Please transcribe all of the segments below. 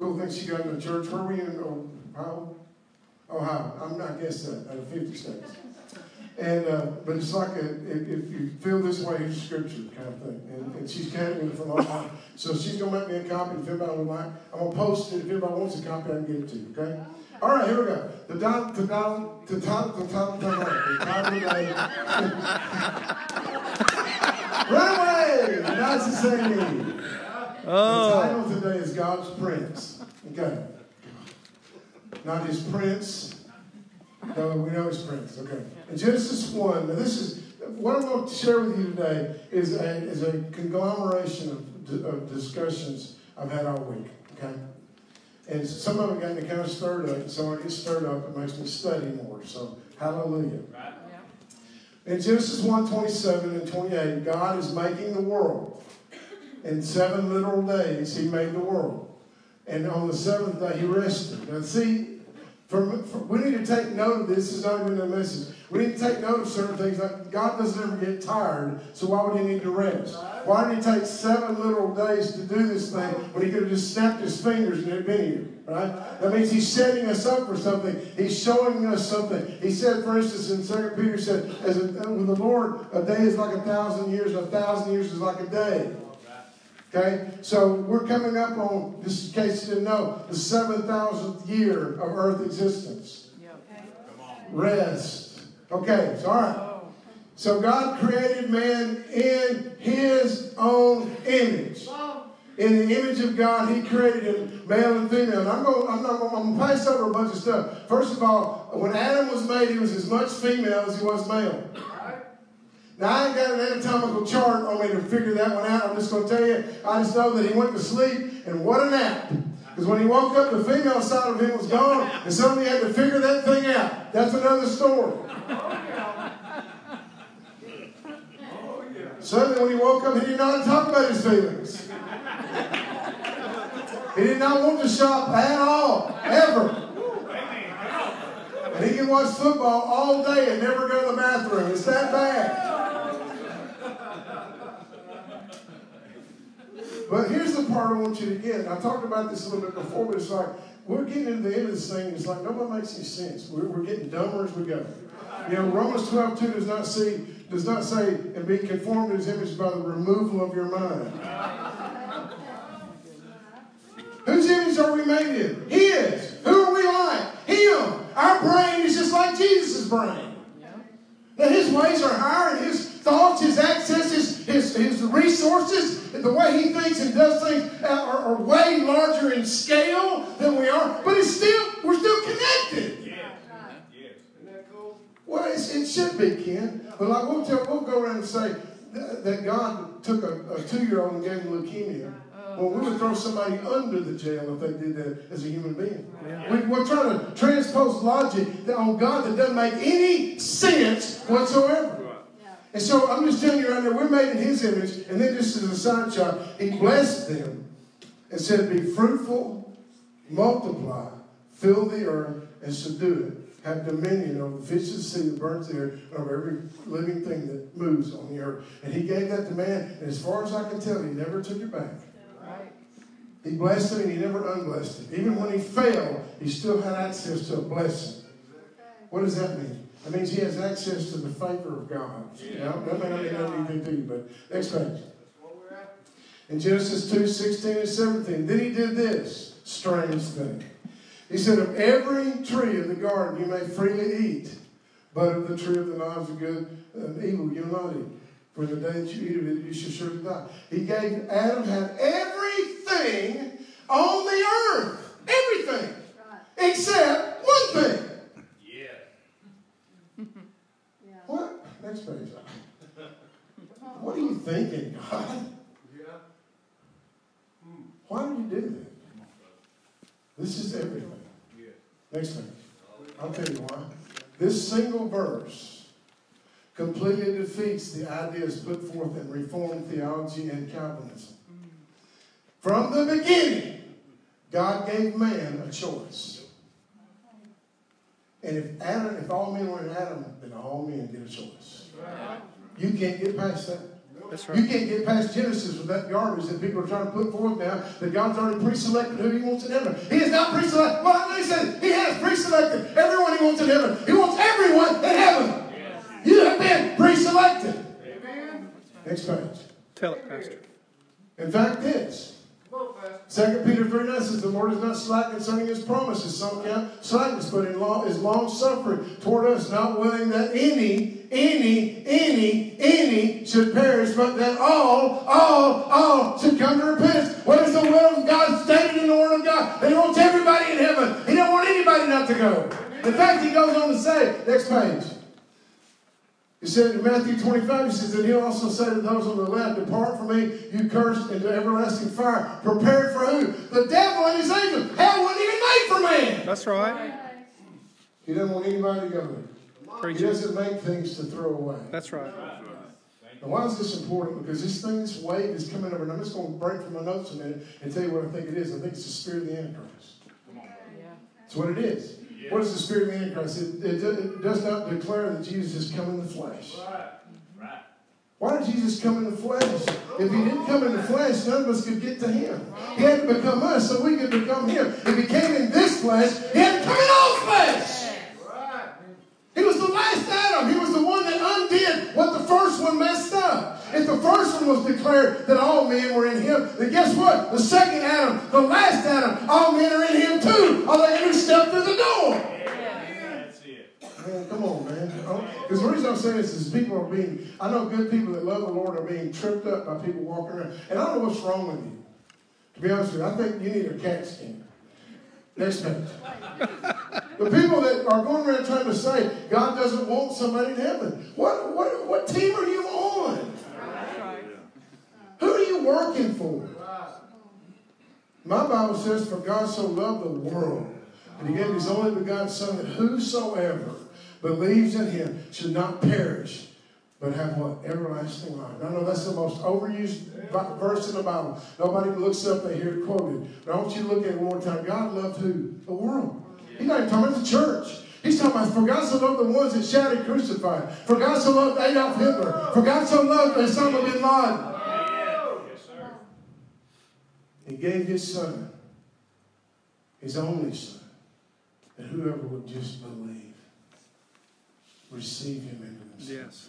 Cool thing she got in the church. Where were you in Ohio? Ohio. I'm not guessing that out of 50 states. And uh, but it's like a, if, you feel this way, here's scripture kind of thing. And, and she's carrying it from Ohio. So she's gonna make me a copy if anybody would like. I'm gonna post it. If anybody wants a copy, I can give it to you. Okay? All right, here we go. The dot, the dot, the top, the top, the top, the of the day. Run away! That's the same. Oh. The title today is God's Prints. Okay. Not his prince. No, we know his prince. Okay. In Genesis 1, now this is what I'm going to share with you today is a, is a conglomeration of, of discussions I've had all week. Okay. And some of them got me kind of stirred up. And so when I get stirred up, it makes me study more. So hallelujah. In Genesis 1, 27 and 28, God is making the world. In seven literal days, he made the world. And on the seventh day, he rested. Now, see, for, for, we need to take note of this. Is not even a message. We need to take note of certain things. Like God doesn't ever get tired, so why would he need to rest? Why did he take seven literal days to do this thing when he could have just snapped his fingers and it had been here? Right? That means he's setting us up for something. He's showing us something. He said, for instance, in 2 Peter said, as a, with the Lord, a day is like a thousand years, and a thousand years is like a day. Okay? So we're coming up on, just in case you didn't know, the 7,000th year of earth existence. Rest. Okay, so all right. So God created man in his own image. In the image of God, He created him, male and female. And I'm going, I'm not I'm going to pass over a bunch of stuff. First of all, when Adam was made, he was as much female as he was male. Now, I ain't got an anatomical chart on me to figure that one out. I'm just going to tell you, I just know that he went to sleep, and what a nap. Because when he woke up, the female side of him was gone, and suddenly he had to figure that thing out. That's another story. Oh yeah. Suddenly, when he woke up, he did not talk about his feelings. He did not want to shop at all, ever. And he can watch football all day and never go to the bathroom. It's that bad. But here's the part I want you to get. I talked about this a little bit before, but it's like we're getting into the end of this thing. It's like nobody makes any sense. We're, we're getting dumber as we go. You know, Romans 12, 2 does not see, does not say, and be conformed to his image by the removal of your mind. Whose image are we made in? His. Who are we like? Him. Our brain is just like Jesus' brain. Now his ways are higher, and his thoughts, his access, his, his, his resources, the way he thinks and does things are, are way larger in scale than we are. But it's still, we're still connected. Well, it should be, Ken. But like we'll, tell, we'll go around and say that, that God took a, a two-year-old and gave him leukemia. Oh. Well, we would throw somebody under the jail if they did that as a human being. Yeah. We, are trying to transpose logic on God that doesn't make any sense whatsoever. And so I'm just telling you right now, we're made in His image, and then just as a side shot, He blessed them and said, "Be fruitful, multiply, fill the earth, and subdue it." have dominion over the fish of the sea, the birds of the air, over every living thing that moves on the earth. And he gave that to man, and as far as I can tell, he never took it back. He blessed him and he never unblessed him. Even when he failed, he still had access to a blessing. What does that mean? That means he has access to the favor of God. Yeah. Now, that may not to you, but next page. In Genesis 2 16 and 17, then he did this strange thing. He said, Of every tree of the garden you may freely eat, but of the tree of the knowledge of good and evil you will not eat. For the day that you eat of it, you shall surely die. He gave Adam had everything on the earth. Everything. Right. Except one thing. Yeah. yeah. What? Next page. What are you thinking, God? Yeah. Hmm. Why do you do that? This is everything. Yeah. Next page. I'll tell you why. This single verse completely defeats the ideas put forth in Reformed theology and Calvinism. Hmm. From the beginning, God gave man a choice. And if Adam, if all men were in Adam, then all men get a choice. You can't get past that. Right. You can't get past Genesis with that garbage that people are trying to put forth now that God's already pre-selected who He wants in heaven. He is not pre-selected. Well, they said He has pre-selected everyone He wants in heaven. He wants everyone in heaven. You have been pre-selected. Amen. Next page. Tell it, Pastor. In fact, this. Second Peter 3 9 says, The Lord is not slack concerning his promises. Some count slackness, but in law is long suffering toward us, not willing that any, any, any, any should perish, but that all, all, all should come to repentance. What is the will of God stated in the Word of God? That He wants everybody in heaven. He don't want anybody not to go. In fact, He goes on to say, next page. He said in Matthew 25, he says, And he'll also say to those on the left, Depart from me, you cursed, into everlasting fire. Prepared for who? The devil and his angels. Hell wasn't even made for man. That's right. He doesn't want anybody to go there. He doesn't make things to throw away. That's right. Now, why is this important? Because this thing, this wave is coming over, and I'm just going to break from my notes a minute and tell you what I think it is. I think it's the spirit of the Antichrist. That's what it is. What is the spirit of the Antichrist? It, it, it, does not declare that Jesus has come in the flesh. Right. Why did Jesus come in the flesh? If he didn't come in the flesh, none of us could get to him. He had to become us so we could become him. If he came in this flesh, he had to come in all flesh. He was the last Adam. He was the one that undid what the first one messed up. First one was declared that all men were in him, then guess what? The second Adam, the last Adam, all men are in him too. All they had to step through the door. Man, come on, man. Oh, because the reason I'm saying this is people are being, I know good people that love the Lord are being tripped up by people walking around. And I don't know what's wrong with you. To be honest with you, I think you need a CAT scan. Next page. the people that are going around trying to say God doesn't want somebody in heaven. What, what, what team are you on? Who are you working for? My Bible says, For God so loved the world that he gave his only begotten Son, that whosoever believes in him should not perish, but have what? Everlasting life. I know that's the most overused verse in the Bible. Nobody looks up, and hear it quoted. But I want you to look at it one more time. God loved who? The world. He's not even talking about the church. He's talking about, for God so loved the ones that shouted crucified. For God so loved Adolf Hitler. For God so loved Osama bin Laden. He gave his son, his only son, that whoever would just believe, receive him into themselves. Yes.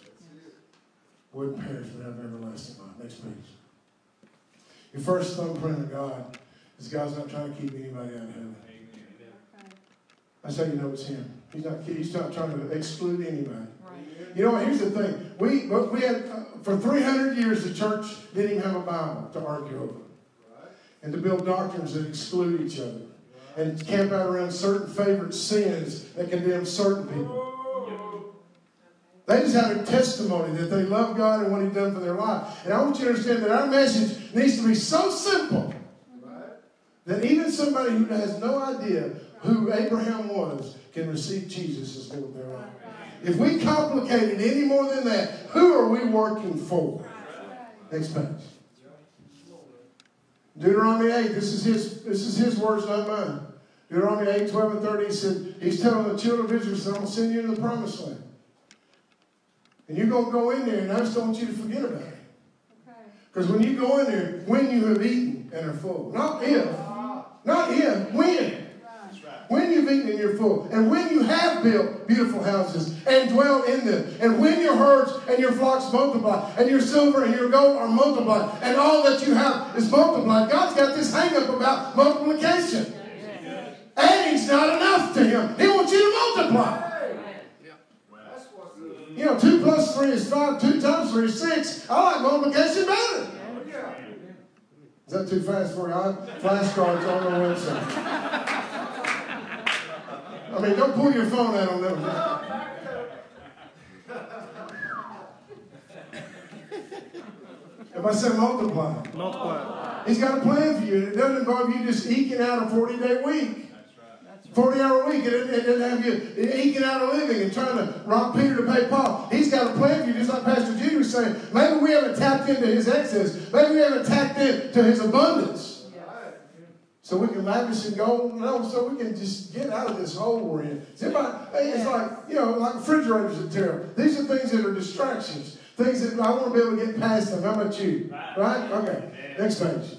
Would perish but have everlasting life. Next page. Your first thumbprint of God is God's not trying to keep anybody out of heaven. That's how you know it's Him. He's not, he's not trying to exclude anybody. Right. You know what? Here's the thing. We, we had, uh, for 300 years, the church didn't even have a Bible to argue over and to build doctrines that exclude each other and camp out around certain favorite sins that condemn certain people. They just have a testimony that they love God and what He's done for their life. And I want you to understand that our message needs to be so simple that even somebody who has no idea who Abraham was can receive Jesus as Lord their life. If we complicate it any more than that, who are we working for? Next page. Deuteronomy 8, this is his, this is his words, not mine. Deuteronomy 8, 12 and 30, he said, he's telling the children of Israel, I'm going to send you to the promised land. And you're going to go in there, and I just don't want you to forget about it. Because when you go in there, when you have eaten and are full. Not if. Not if. When. When you've eaten and you're full, and when you have built beautiful houses and dwell in them, and when your herds and your flocks multiply, and your silver and your gold are multiplied, and all that you have is multiplied. God's got this hang up about multiplication. Adding's not enough to Him. He wants you to multiply. You know, two plus three is five, two times three is six. I like multiplication better. Is that too fast for you? I flashcards on the website. I mean, don't pull your phone out on them. If I say multiply, multiply. He's got a plan for you. It doesn't involve you just eking out a 40 day week. 40 hour week. It, it doesn't have you eking out a living and trying to rob Peter to pay Paul. He's got a plan for you, just like Pastor Judy was saying. Maybe we haven't tapped into his excess. Maybe we haven't tapped into his abundance so we can lavish and go, no, so we can just get out of this hole we're in. It's like, you know, like refrigerators that tear These are things that are distractions. Things that I want to be able to get past them. How about you? Right? right? Okay. Next page.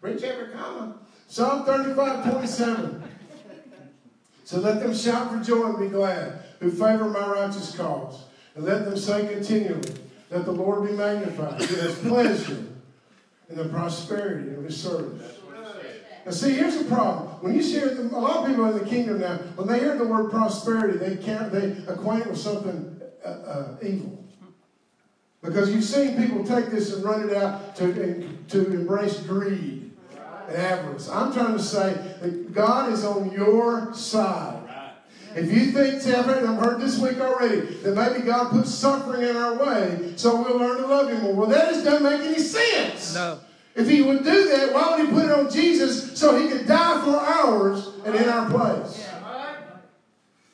Reach every comma. Psalm 35, 27. So let them shout for joy and be glad, who favor my righteous cause. And let them say continually, Let the Lord be magnified. He has pleasure in the prosperity of his servants. Now, see, here's the problem. When you hear a lot of people in the kingdom now, when they hear the word prosperity, they can't they acquaint with something uh, uh, evil. Because you've seen people take this and run it out to, to embrace greed and avarice. I'm trying to say that God is on your side. If you think, I've heard, I've heard this week already, that maybe God puts suffering in our way so we'll learn to love Him more. Well, that just doesn't make any sense. No. If He would do that, why would He put it on Jesus so He could die for ours and in our place?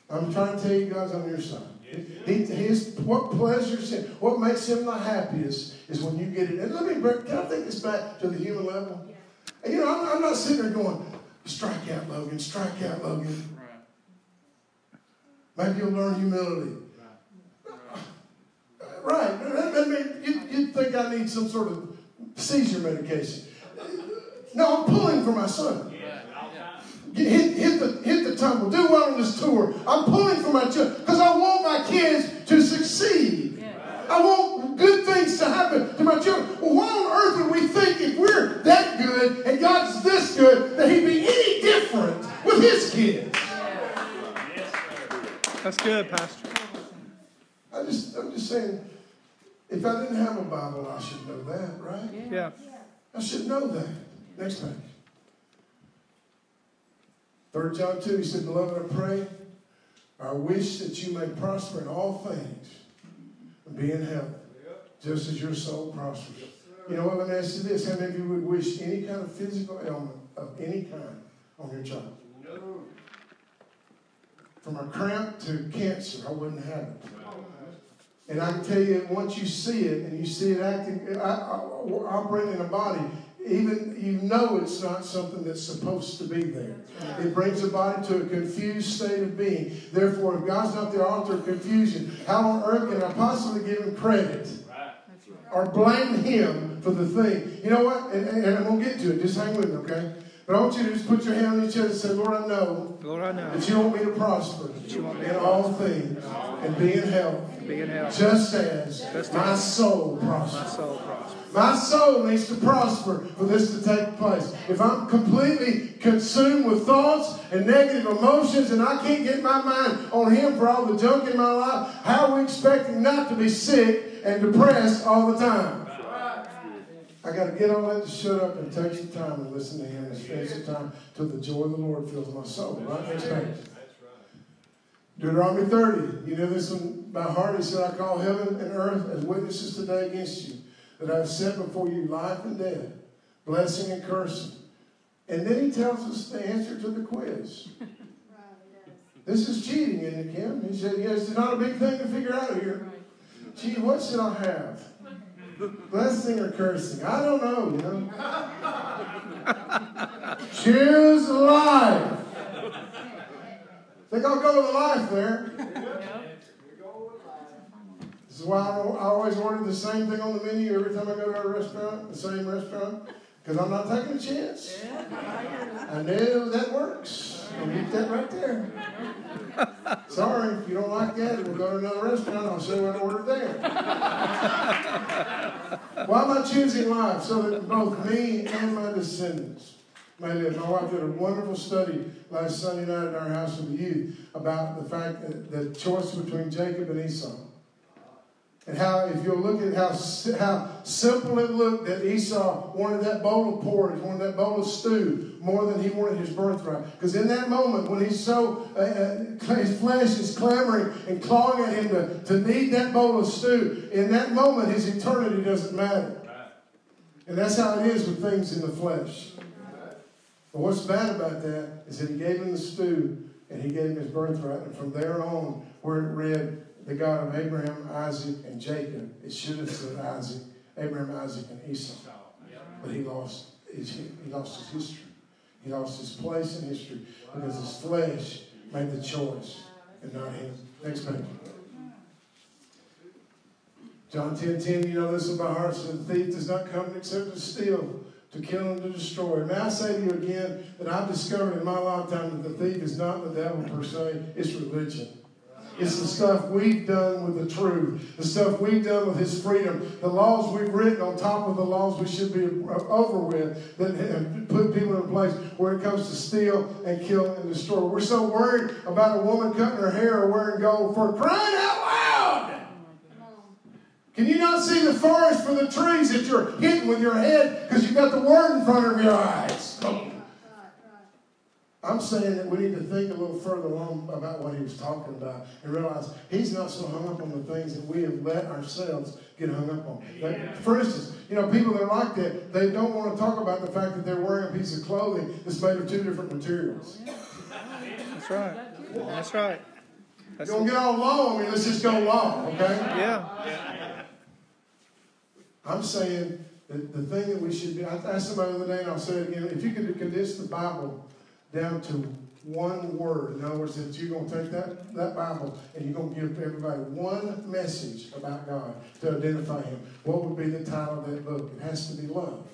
I'm trying to tell you guys on your side. He, his, what pleasures him, what makes him the happiest is when you get it. And let me bring, can I take this back to the human level? And you know, I'm, I'm not sitting there going, strike out, Logan, strike out, Logan. Maybe you'll learn humility. Right. That, mean, you, you'd think I need some sort of seizure medication. No, I'm pulling for my son. Hit, hit, the, hit the tumble. Do well on this tour. I'm pulling for my children because I want my kids to succeed. I want good things to happen to my children. Well, why on earth would we think if we're that good and God's this good that He'd be any different with His kids? That's good, Pastor. I just, I'm just saying, if I didn't have a Bible, I should know that, right? Yeah. I should know that. Next page. Third John 2, he said, Beloved, I pray, I wish that you may prosper in all things and be in health, just as your soul prospers. You know what? Let me ask you this. How many of you would wish any kind of physical ailment of any kind on your child? No. From a cramp to cancer, I wouldn't have it. And I can tell you, once you see it and you see it acting, operating in a body, even you know it's not something that's supposed to be there. It brings the body to a confused state of being. Therefore, if God's not the author of confusion, how on earth can I possibly give him credit? Or blame him for the thing. You know what? And, and, and I'm going to get to it. Just hang with me, okay? But I want you to just put your hand on your chest and say, Lord, I know, Lord, I know that you want me to prosper in all things and be in health, be in health. just as just my soul prospers. My soul prospers. My soul needs to prosper for this to take place. If I'm completely consumed with thoughts and negative emotions and I can't get my mind on Him for all the junk in my life, how are we expecting not to be sick and depressed all the time? I got to get on that to shut up and take some time and listen to Him and spend some time till the joy of the Lord fills my soul. Right? Next page. Deuteronomy 30. You know this one by heart. He said, I call heaven and earth as witnesses today against you that I've set before you life and death, blessing and cursing. And then he tells us the answer to the quiz. this is cheating, isn't it, Kim? He said, yes, it's not a big thing to figure out here. Gee, what should I have? Blessing or cursing? I don't know, you know. Choose life. Think I'll go with life there. This is why I, always order the same thing on the menu every time I go to a restaurant, the same restaurant, because I'm not taking a chance. I know that works. I'll get that right there. Sorry, if you don't like that, we'll go to another restaurant. I'll show you what I ordered there. Choosing life? So that both me and my descendants may live. My wife did a wonderful study last Sunday night at our house of the youth about the fact that the choice between Jacob and Esau. And how, if you'll look at how, how simple it looked that Esau wanted that bowl of porridge, wanted that bowl of stew more than he wanted his birthright. Because in that moment, when he's so, uh, uh, his flesh is clamoring and clawing at him to, to need that bowl of stew, in that moment, his eternity doesn't matter. And that's how it is with things in the flesh. But what's bad about that is that he gave him the stew and he gave him his birthright. And from there on, where it read, the God of Abraham, Isaac, and Jacob. It should have said Isaac, Abraham, Isaac, and Esau. But he lost his, he lost his history. He lost his place in history because his flesh made the choice and not him. Next page. John 10 10, you know this about heart, so the thief does not come except to steal, to kill, and to destroy. May I say to you again that I've discovered in my lifetime that the thief is not the devil per se, it's religion. It's the stuff we've done with the truth, the stuff we've done with His freedom, the laws we've written on top of the laws we should be over with that have put people in a place where it comes to steal and kill and destroy. We're so worried about a woman cutting her hair or wearing gold for crying out. Can you not see the forest for the trees that you're hitting with your head because you've got the word in front of your eyes? I'm saying that we need to think a little further on about what he was talking about and realize he's not so hung up on the things that we have let ourselves get hung up on. Like, for instance, you know, people that are like that, they don't want to talk about the fact that they're wearing a piece of clothing that's made of two different materials. That's right. That's right. That's you don't get all I mean, let's just go law, okay? Yeah. I'm saying that the thing that we should do, I asked somebody the other day, and I'll say it again, if you could condense the Bible down to one word. In other words, that you're going to take that, that Bible and you're going to give everybody one message about God to identify Him. What would be the title of that book? It has to be love.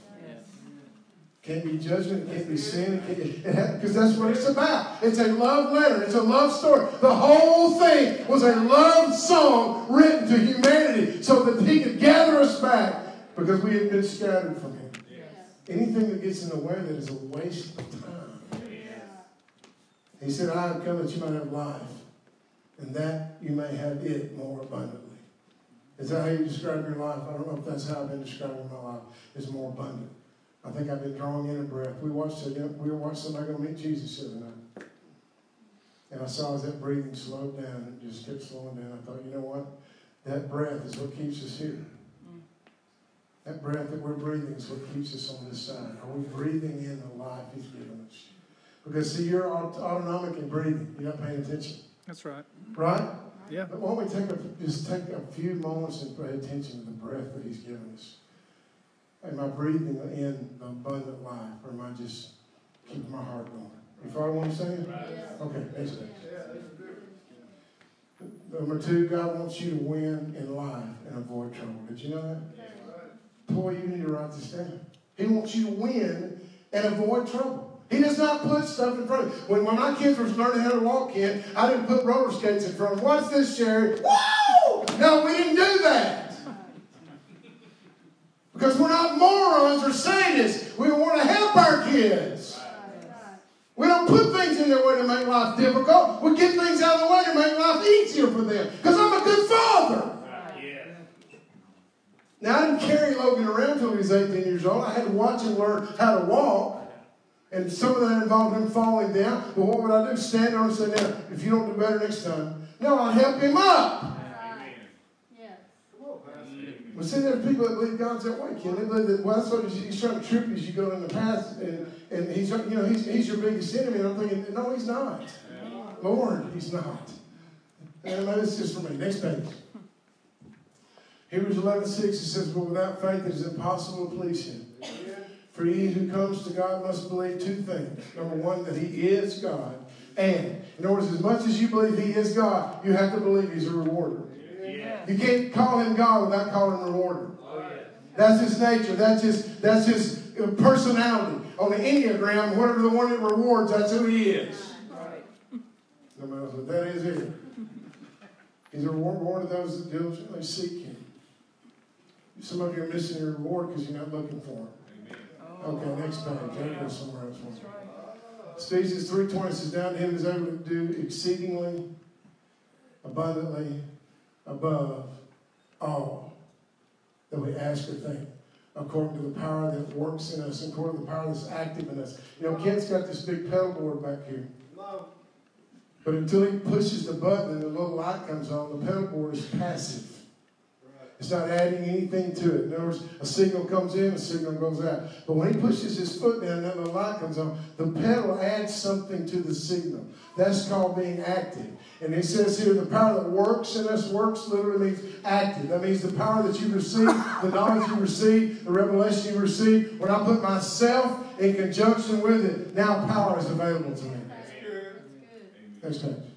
Can't be judgment, can't be sin, because that's what it's about. It's a love letter, it's a love story. The whole thing was a love song written to humanity so that He could gather us back because we had been scattered from Him. Yes. Anything that gets in the way of that is a waste of time. He said, I have come that you might have life, and that you may have it more abundantly. Is that how you describe your life? I don't know if that's how I've been describing my life. It's more abundant. I think I've been drawing in a breath. We watched a, we watching somebody go meet Jesus the other night. And I saw as that breathing slowed down, it just kept slowing down. I thought, you know what? That breath is what keeps us here. That breath that we're breathing is what keeps us on this side. Are we breathing in the life He's given us? Because see, you're autonomic in breathing. You're not paying attention. That's right. Right? Yeah. But why don't we take a, just take a few moments and pay attention to the breath that He's given us? Am I breathing in the abundant life, or am I just keeping my heart going? You follow what I'm saying? Okay, next page. Number two, God wants you to win in life and avoid trouble. Did you know that? Boy, you need to write this down. He wants you to win and avoid trouble. He does not put stuff in front of you. When, when my kids were learning how to walk in, I didn't put roller skates in front of them. What's this, Sherry? No, we didn't do that. Because we're not morons or sadists. We want to help our kids. We don't put things in their way to make life difficult. We get things out of the way to make life easier for them. Because I'm a good father. Now, I didn't carry Logan around until he was 18 years old. I had to watch him learn how to walk. And some of that involved him falling down. But what would I do? Stand there and say, now, if you don't do better next time, no, I'll help him up. Yes. But see, there are people that believe God's that way, Ken. They believe that, well, that's what he's, he's trying to trip you as you go in the path, and, and he's, you know, he's, he's your biggest enemy. And I'm thinking, no, he's not. Lord, he's not. And that's just for me. Next page. Hebrews 11, 6, it says, but without faith it is impossible to please him. For he who comes to God must believe two things. Number one, that he is God. And, in other words, as much as you believe he is God, you have to believe he's a rewarder. Yeah. You can't call him God without calling him rewarder. Oh, yeah. That's his nature. That's his, that's his uh, personality. On the Enneagram, whatever the one that rewards, that's who he is. Right. Somebody else that is it. He's a reward of those that diligently seek him. Some of you are missing your reward because you're not looking for him. Okay, next page. I go somewhere else. Ephesians 3.20 says, Down to him is able to do exceedingly, abundantly, above all that we ask or think, according to the power that works in us, according to the power that's active in us. You know, Kent's got this big pedal board back here. But until he pushes the button and the little light comes on, the pedal board is passive. It's not adding anything to it. In other words, a signal comes in, a signal goes out. But when he pushes his foot down and the light comes on, the pedal adds something to the signal. That's called being active. And he says here, the power that works in us, works literally means active. That means the power that you receive, the knowledge you receive, the revelation you receive. When I put myself in conjunction with it, now power is available to me. Next page.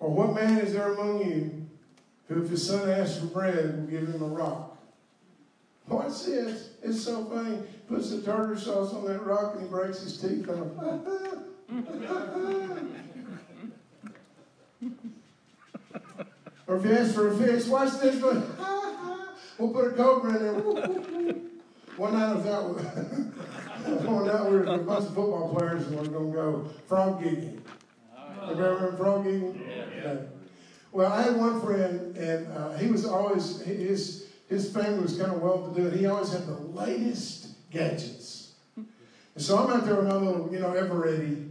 Or what man is there among you who, if his son asks for bread, will give him a rock? Watch this. It's so funny. Puts the tartar sauce on that rock and he breaks his teeth it. or if he asks for a fish, watch this one. we'll put a cobra in there. One night I was out with one night we were a bunch of football players and we are gonna go frog gigging. Remember frog gigging? Yeah. Well, I had one friend, and uh, he was always his his family was kind of well to do, and he always had the latest gadgets. And so I'm out there with my little, you know, ever ready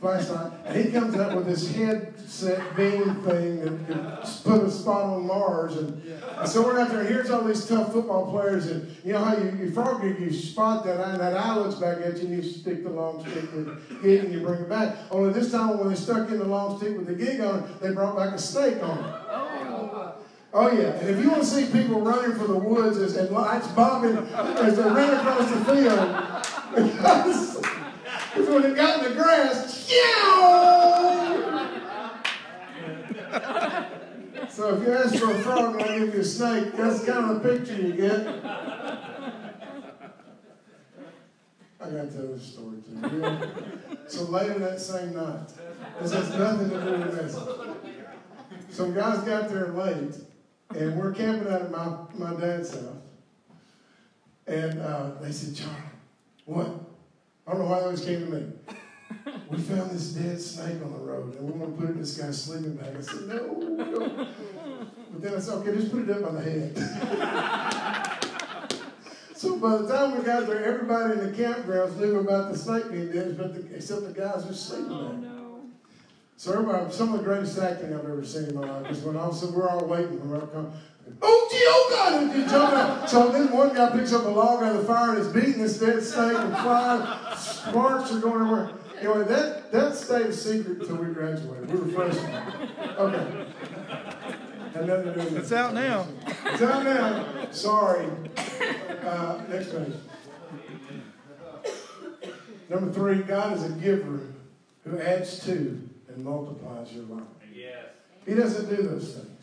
flashlight, and he comes up with this headset beam thing that can put a spot on Mars. And, and, so we're out there, here's all these tough football players, and you know how you, you frog you spot that eye, and that eye looks back at you, and you stick the long stick with the gig, and you bring it back. Only this time, when they stuck in the long stick with the gig on it, they brought back a snake on it. Oh, oh yeah, and if you want to see people running for the woods as, and lights bobbing as they run across the field, because when it got in the grass, so if you ask for a frog and I give you a snake, that's kind of the picture you get. I got to tell this story too. You? So later that same night, this has nothing to do with this. Some guys got there late and we're camping out at my, my dad's house. And uh, they said, Charley, what? I don't know why they always came to me. We found this dead snake on the road, and we want to put it in this guy's sleeping bag. I said, no, no. But then I said, okay, just put it up on the head. so by the time we got there, everybody in the campgrounds knew about the snake being dead, but the, except the guys who sleeping oh, there. Oh, no. So everybody, some of the greatest acting I've ever seen in my life is when all of a sudden we're all waiting for her come. Oh, gee, oh God! And you jump out. So then one guy picks up a log out of the fire and is beating this dead snake and flying. Sparks are going everywhere. Anyway, that, that stayed a secret until we graduated. We were freshmen. Okay. It's out now. It's out now. Sorry. Uh, next page. Number three, God is a giver who adds to and multiplies your life. Yes. He doesn't do those things.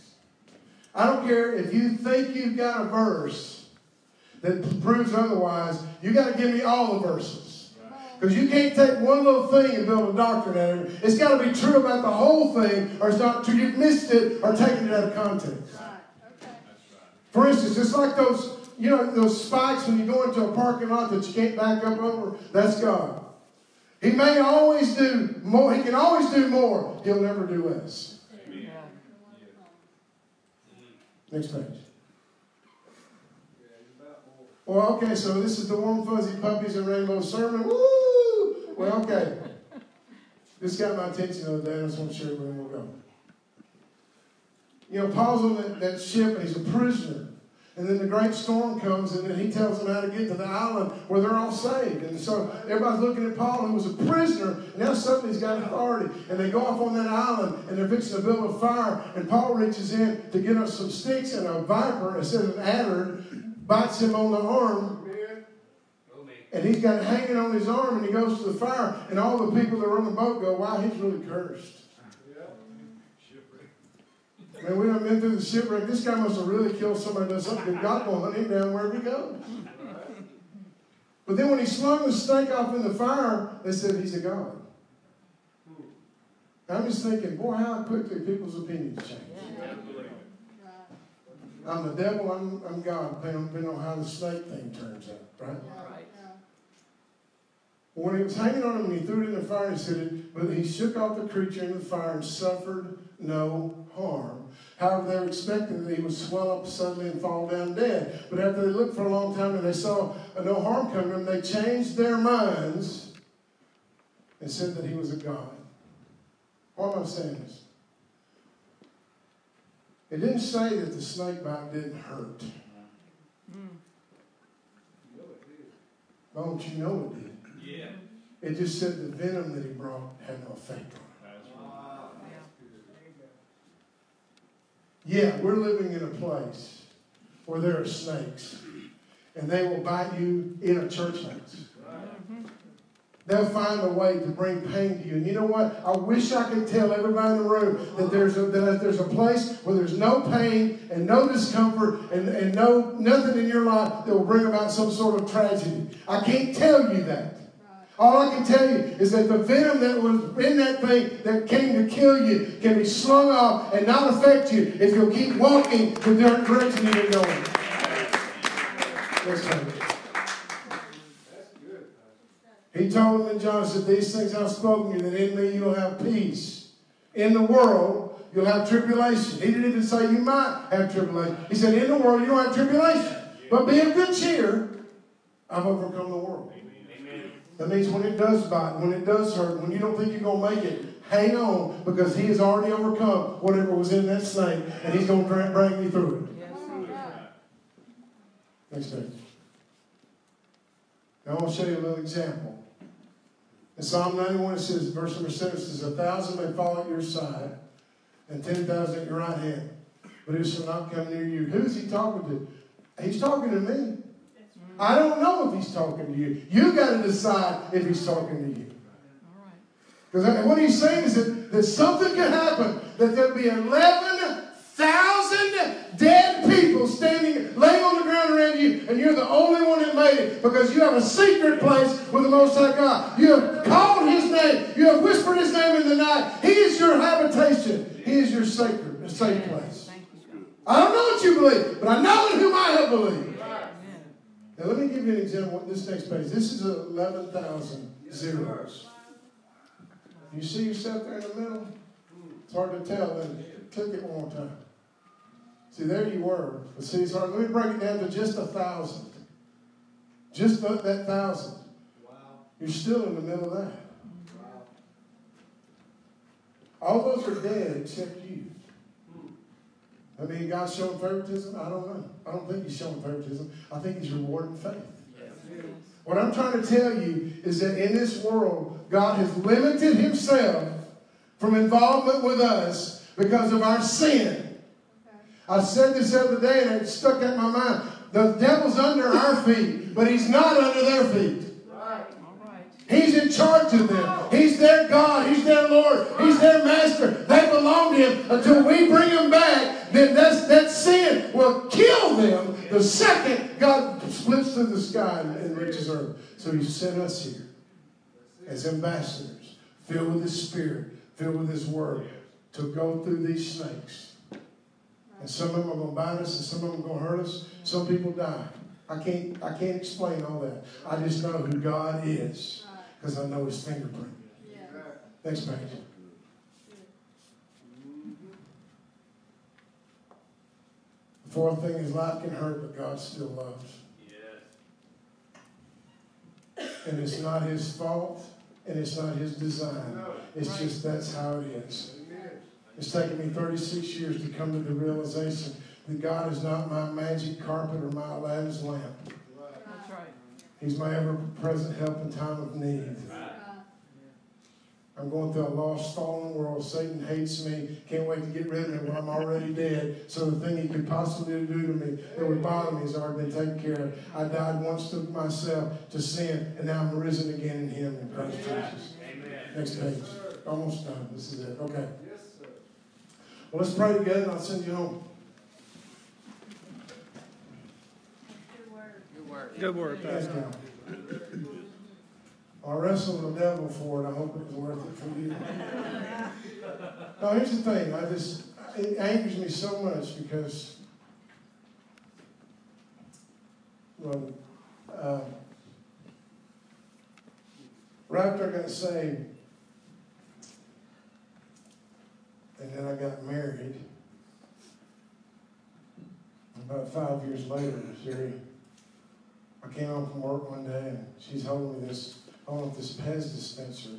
I don't care if you think you've got a verse that proves otherwise, you got to give me all the verses. Because you can't take one little thing and build a doctrine out of it. It's got to be true about the whole thing, or it's not true. You've missed it or taken it out of context. For instance, it's like those, you know, those spikes when you go into a parking lot that you can't back up over. That's God. He may always do more. He can always do more. He'll never do less. Amen. Next page. Well, okay, so this is the warm, fuzzy puppies and rainbow sermon. Woo! Well, okay. This got my attention the other day. I just to with we'll go. You know, Paul's on that, that ship and he's a prisoner. And then the great storm comes, and then he tells them how to get to the island where they're all saved. And so everybody's looking at Paul, who was a prisoner, now suddenly he's got authority. And they go off on that island, and they're fixing to build a fire. And Paul reaches in to get us some sticks, and a viper, instead of an adder, bites him on the arm. And he's got it hanging on his arm, and he goes to the fire, and all the people that are on the boat go, wow, he's really cursed. Man, we haven't been through the shipwreck. This guy must have really killed somebody does something. God will hunt him down wherever he goes. But then when he slung the snake off in the fire, they said he's a god. I'm just thinking, boy, how quickly people's opinions change. I'm the devil, I'm, I'm God, depending on how the snake thing turns out, right? When he was hanging on him and he threw it in the fire, he said, it, but he shook off the creature in the fire and suffered no harm. However, they were expecting that he would swell up suddenly and fall down dead. But after they looked for a long time and they saw no harm coming to him, they changed their minds and said that he was a god. Why am I saying this? It didn't say that the snake bite didn't hurt. Mm. Don't you know it did? Yeah. It just said the venom that he brought had no effect on Yeah, we're living in a place where there are snakes, and they will bite you in a church house. They'll find a way to bring pain to you. And you know what? I wish I could tell everybody in the room that there's a, that there's a place where there's no pain and no discomfort and, and no nothing in your life that will bring about some sort of tragedy. I can't tell you that. All I can tell you is that the venom that was in that thing that came to kill you can be slung off and not affect you if you'll keep walking the direction you're going. He told them in John, said, These things I've spoken to you, that in me you'll have peace. In the world, you'll have tribulation. He didn't even say you might have tribulation. He said, In the world, you don't have tribulation. But be of good cheer. I've overcome the world. That means when it does bite, when it does hurt, when you don't think you're going to make it, hang on because he has already overcome whatever was in that snake and he's going to bring you through it. Yes, Next page. Now I want to show you a little example. In Psalm 91, it says, verse number 7 says, A thousand may fall at your side, and 10,000 at your right hand, but it shall not come near you. Who's he talking to? He's talking to me. I don't know if he's talking to you. You got to decide if he's talking to you. Because what he's saying is that, that something can happen, that there'll be 11,000 dead people standing, laying on the ground around you, and you're the only one that made it because you have a secret place with the Most High God. You have called His name. You have whispered His name in the night. He is your habitation. He is your sacred, safe place. I don't know what you believe, but I know in whom I have believed. Let me give you an example. This next page. This is 11,000 zeros. You see yourself there in the middle? It's hard to tell. Then click it one more time. See, there you were. But see, so let me break it down to just a thousand. Just that, that thousand. Wow. You're still in the middle of that. Wow. All those are dead except you. I mean, God's showing favoritism? I don't know. I don't think He's showing favoritism. I think He's rewarding faith. What I'm trying to tell you is that in this world, God has limited Himself from involvement with us because of our sin. I said this the other day and it stuck in my mind. The devil's under our feet, but he's not under their feet. He's in charge of them. He's their God. He's their Lord. He's their master. They belong to him until we bring them back. Then that's, that sin will kill them the second God splits through the sky and reaches earth. So he sent us here as ambassadors, filled with his spirit, filled with his word, to go through these snakes and some of them are going to bite us, and some of them are going to hurt us. Some people die. I can't, I can't explain all that. I just know who God is because I know His fingerprint. Yeah. Next page. The fourth thing is life can hurt, but God still loves. Yes. And it's not His fault, and it's not His design. It's just that's how it is. It's taken me 36 years to come to the realization that God is not my magic carpet or my Aladdin's lamp. He's my ever present help in time of need. I'm going through a lost, fallen world. Satan hates me. Can't wait to get rid of him when I'm already dead. So the thing he could possibly do to me that would bother me has already been taken care of. I died once to myself to sin, and now I'm risen again in him in Christ Jesus. Amen. Next page. Almost done. This is it. Okay. Well, let's pray together and I'll send you home. Good word, Pastor. I wrestled the devil for it. I hope it was worth it for you. now, here's the thing. I just, it angers me so much because well, uh, right after I got saved, And then I got married. About five years later, Sherry, I came home from work one day and she's holding me this, holding up this Pez dispenser.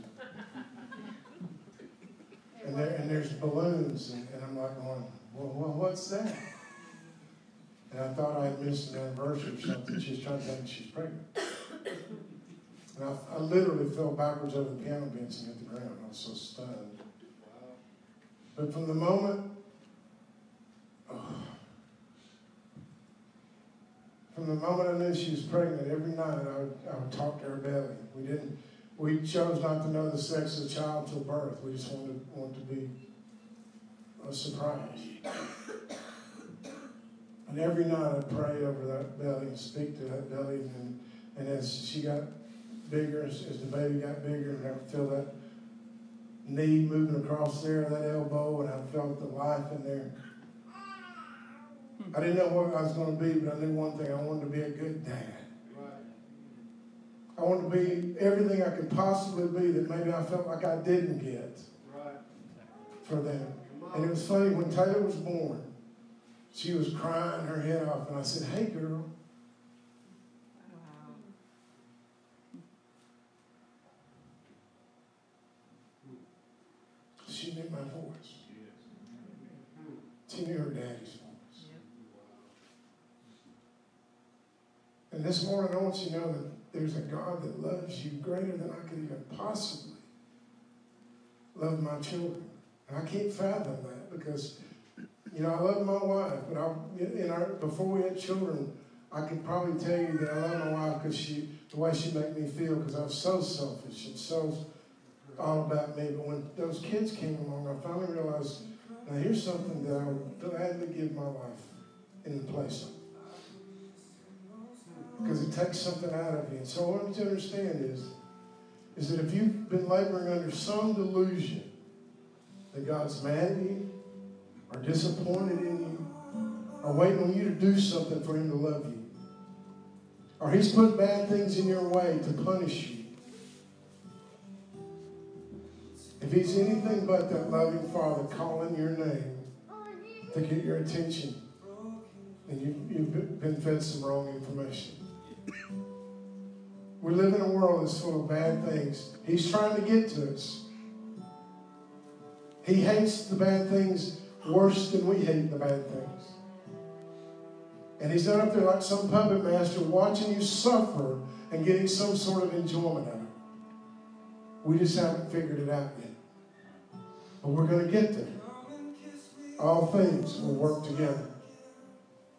and, there, and there's balloons, and, and I'm like going, well, well, what's that? And I thought I had missed an anniversary or something. She's trying to tell me she's pregnant. And I, I literally fell backwards over the piano bench and hit the ground. I was so stunned. But from the moment, from the moment I knew she was pregnant, every night I would, I would talk to her belly. We didn't, we chose not to know the sex of the child till birth. We just wanted want to be a surprise. And every night I'd pray over that belly and speak to that belly. And, and as she got bigger, as, as the baby got bigger, and I feel that knee moving across there, that elbow, and I felt the life in there. I didn't know what I was going to be, but I knew one thing. I wanted to be a good dad. I wanted to be everything I could possibly be that maybe I felt like I didn't get for them. And it was funny, when Taylor was born, she was crying her head off, and I said, Hey, girl. She knew my voice. She knew her daddy's voice. And this morning, I want you to know that there's a God that loves you greater than I could even possibly love my children. And I can't fathom that because you know, I love my wife, but I, in our, before we had children, I could probably tell you that I love my wife because she, the way she made me feel, because I was so selfish and so all about me. But when those kids came along, I finally realized, now here's something that I would gladly give my life in the place of. Because it takes something out of you. And so what I want you to understand is, is that if you've been laboring under some delusion that God's mad at you, or disappointed in you, or waiting on you to do something for Him to love you, or He's put bad things in your way to punish you. If He's anything but that loving Father calling your name to get your attention, then you, you've been fed some wrong information. We live in a world that's full of bad things. He's trying to get to us. He hates the bad things worse than we hate the bad things. And he's not up there like some puppet master watching you suffer and getting some sort of enjoyment out of it. We just haven't figured it out yet. But we're going to get there. All things will work together.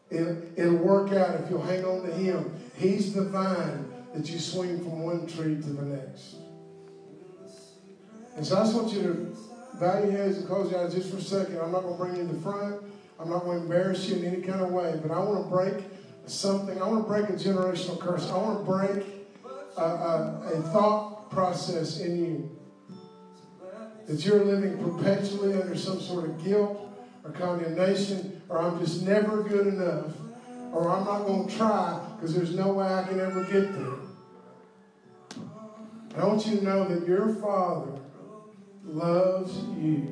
It'll, it'll work out if you'll hang on to him. He's the vine that you swing from one tree to the next. And so I just want you to bow your heads and close your eyes just for a second. I'm not going to bring you in the front. I'm not going to embarrass you in any kind of way, but I want to break something. I want to break a generational curse. I want to break a, a, a thought process in you that you're living perpetually under some sort of guilt or condemnation, or I'm just never good enough, or I'm not going to try because there's no way I can ever get there. I want you to know that your Father loves you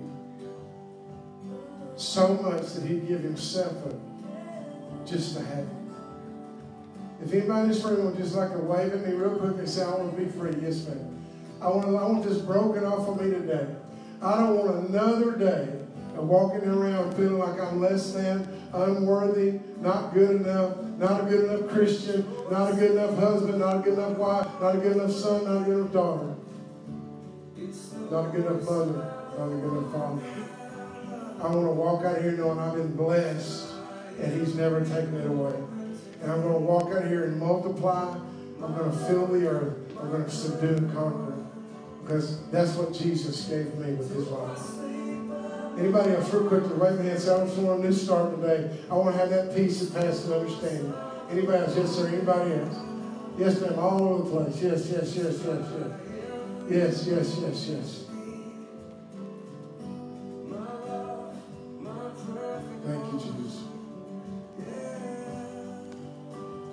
so much that he'd give himself up just to have you. If anybody in this room would just like to wave at me real quick and say, I want to be free, yes, ma'am. I want, I want this broken off of me today. I don't want another day of walking around feeling like I'm less than, unworthy, not good enough, not a good enough Christian, not a good enough husband, not a good enough wife, not a good enough son, not a good enough daughter. Not a good enough mother, not a good enough father. I want to walk out here knowing I've been blessed and He's never taken it away. And I'm going to walk out here and multiply. I'm going to fill the earth. I'm going to subdue and conquer. Because that's what Jesus gave me with His life. Anybody else, real quickly, your hand. Say, I just want a new start today. I want to have that peace that passes understanding. Anybody else? Yes, sir. Anybody else? Yes, ma'am. All over the place. Yes, yes, yes, yes, yes. Yes, yes, yes, yes. Thank you, Jesus.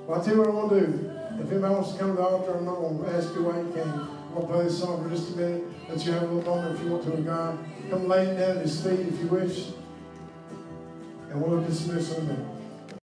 Well, I'll tell you what I'm going to do. If anybody wants to come to the altar, I'm not going to ask you why you came. To play this song for just a minute. Let you have a little moment if you want to with God. Come lay down at his feet if you wish. And we'll dismiss in a minute.